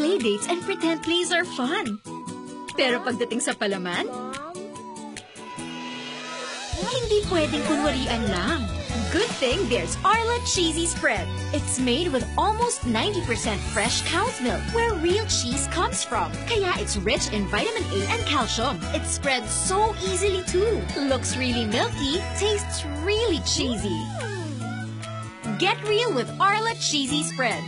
Playdates and pretend plays are fun. Pero pagdating sa palaman, hindi pwedeng kunwarian lang. Good thing there's Arla Cheesy Spread. It's made with almost 90% fresh cow's milk, where real cheese comes from. Kaya it's rich in vitamin A and calcium. It spreads so easily too. Looks really milky, tastes really cheesy. Get real with Arla Cheesy Spread.